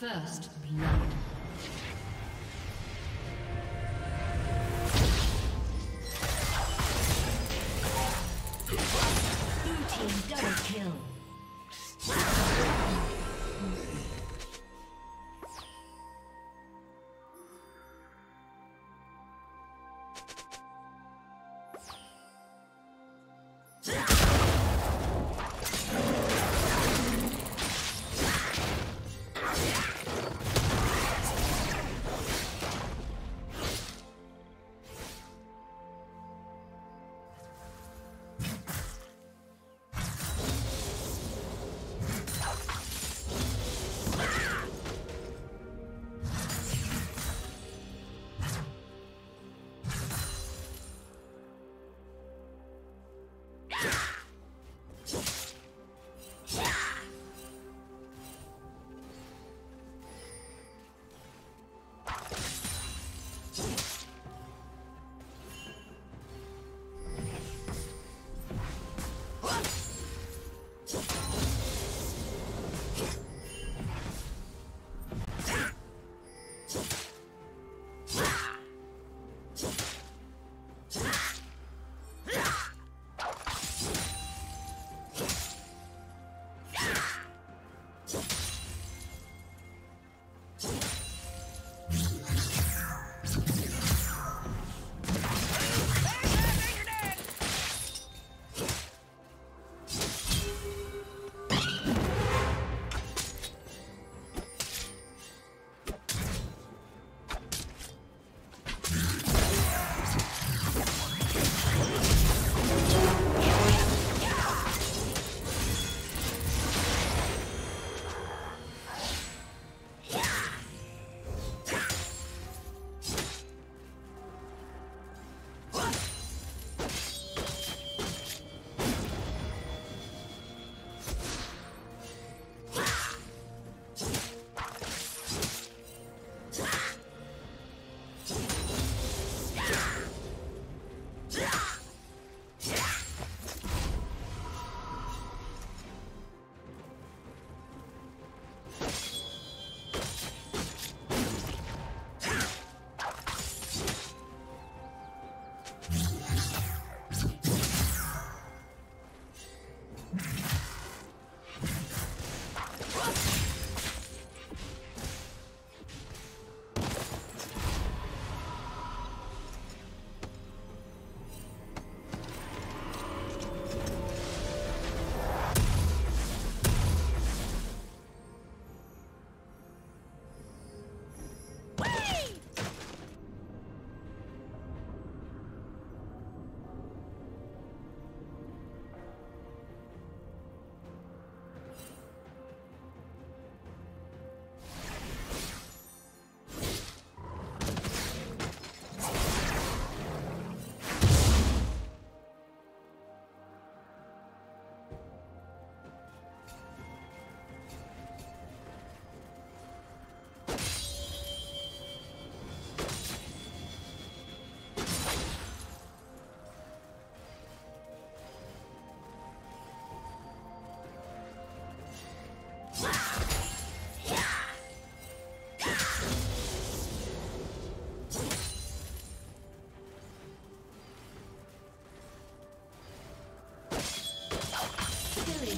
First blood.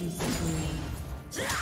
killing spree.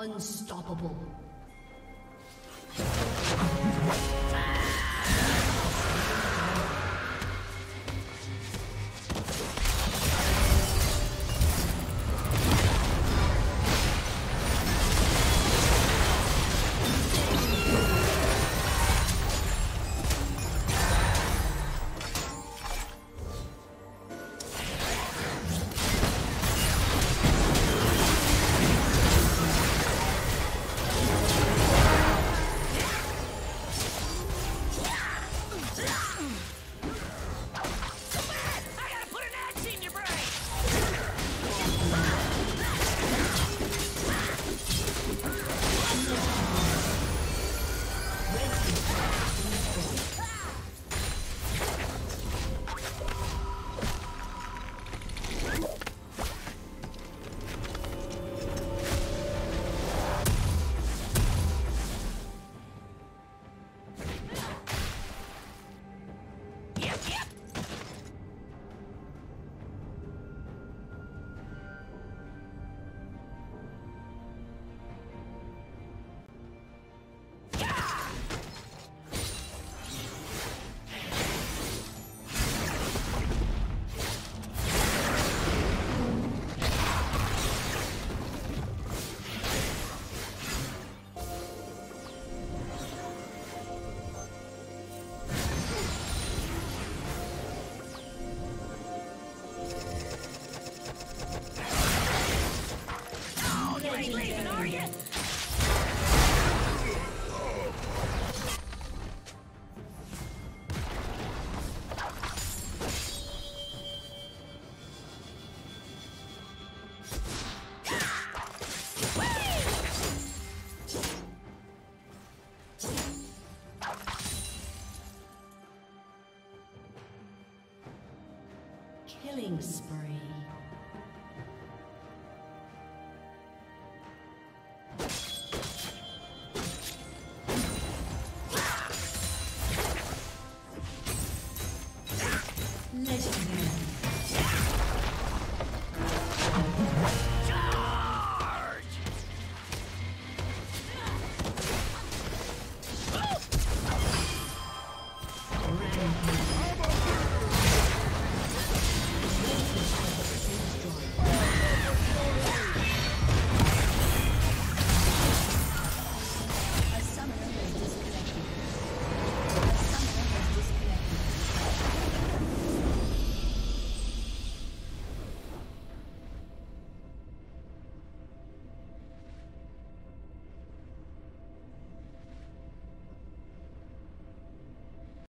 Unstoppable. Killing.